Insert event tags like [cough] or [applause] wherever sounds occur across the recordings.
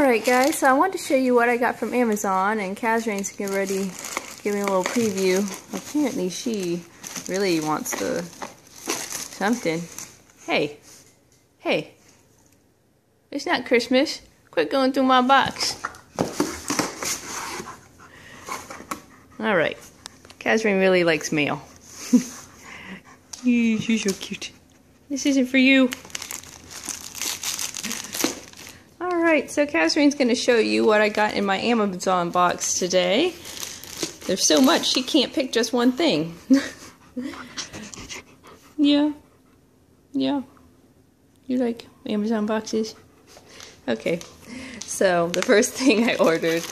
Alright guys, so I wanted to show you what I got from Amazon and Kazrain's getting ready give me a little preview. Apparently she really wants to something. Hey, hey, it's not Christmas. Quit going through my box. Alright, Kazrain really likes mail. [laughs] She's so cute. This isn't for you. Alright, so Kazrain's going to show you what I got in my Amazon box today. There's so much, she can't pick just one thing. [laughs] yeah. Yeah. You like Amazon boxes? Okay. So, the first [laughs] thing I ordered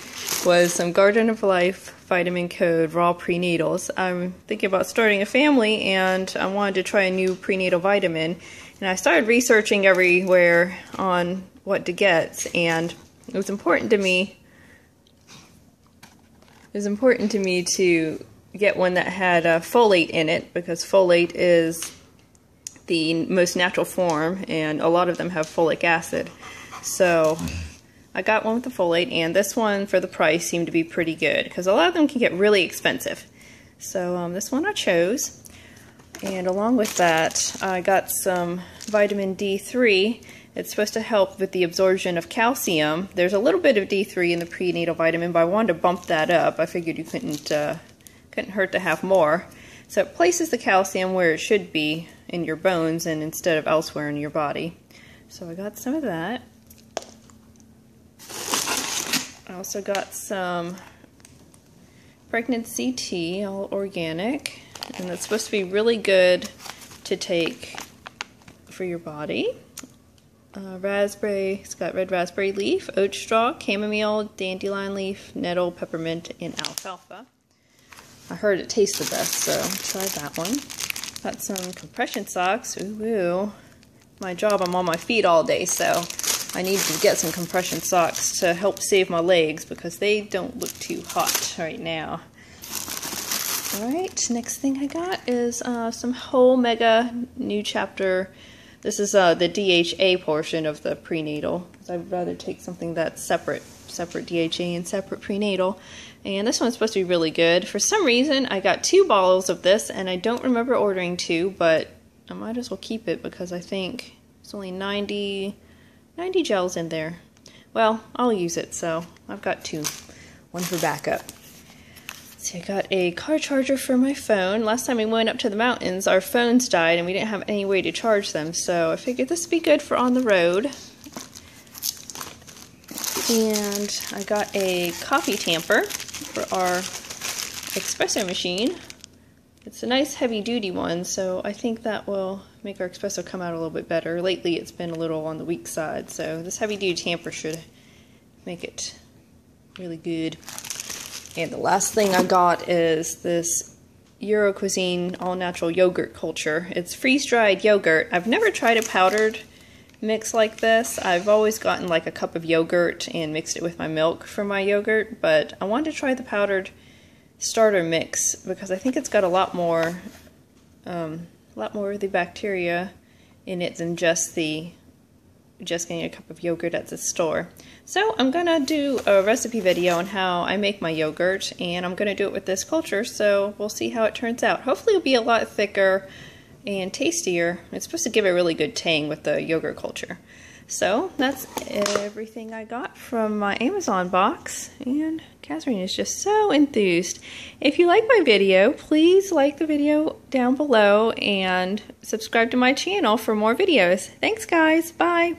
was some Garden of Life Vitamin Code Raw Prenatals. I'm thinking about starting a family and I wanted to try a new prenatal vitamin. And I started researching everywhere on what to get. And it was important to me it was important to me to get one that had uh, folate in it because folate is the most natural form and a lot of them have folic acid. So I got one with the folate and this one for the price seemed to be pretty good because a lot of them can get really expensive. So um, this one I chose and along with that I got some vitamin D3 it's supposed to help with the absorption of calcium. There's a little bit of D3 in the prenatal vitamin, but I wanted to bump that up. I figured you couldn't uh, couldn't hurt to have more. So it places the calcium where it should be in your bones and instead of elsewhere in your body. So I got some of that. I also got some pregnancy tea, all organic, and it's supposed to be really good to take for your body uh, raspberry, it's got red raspberry leaf, oat straw, chamomile, dandelion leaf, nettle, peppermint, and alfalfa. I heard it tastes the best, so try that one. Got some compression socks. Ooh, ooh. My job, I'm on my feet all day, so I need to get some compression socks to help save my legs because they don't look too hot right now. Alright, next thing I got is uh, some Wholemega new chapter this is uh, the DHA portion of the prenatal. I'd rather take something that's separate, separate DHA and separate prenatal. And this one's supposed to be really good. For some reason, I got two bottles of this, and I don't remember ordering two, but I might as well keep it because I think it's only 90, 90 gels in there. Well, I'll use it, so I've got two. One for backup. So I got a car charger for my phone. Last time we went up to the mountains, our phones died and we didn't have any way to charge them. So I figured this would be good for on the road. And I got a coffee tamper for our espresso machine. It's a nice heavy duty one, so I think that will make our espresso come out a little bit better. Lately it's been a little on the weak side, so this heavy duty tamper should make it really good. And the last thing I got is this Euro Cuisine all natural yogurt culture. It's freeze dried yogurt. I've never tried a powdered mix like this. I've always gotten like a cup of yogurt and mixed it with my milk for my yogurt, but I wanted to try the powdered starter mix because I think it's got a lot more, um, a lot more of the bacteria in it than just the just getting a cup of yogurt at the store. So I'm gonna do a recipe video on how I make my yogurt and I'm gonna do it with this culture so we'll see how it turns out. Hopefully it'll be a lot thicker and tastier. It's supposed to give a really good tang with the yogurt culture. So that's everything I got from my Amazon box and Kazrain is just so enthused. If you like my video, please like the video down below and subscribe to my channel for more videos. Thanks guys, bye!